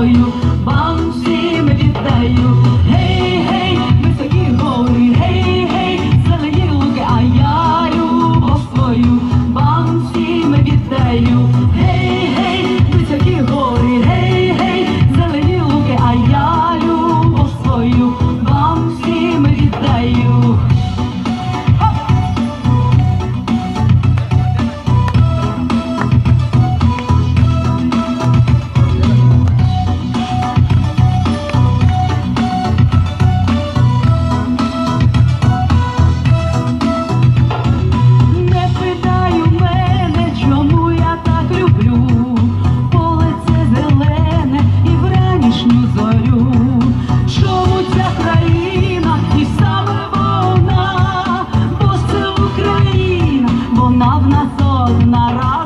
тобою, вам всім віддаю. Гей, гей, високі гори, гей, гей, зелені луки, а я любов вам всім віддаю. одна раз.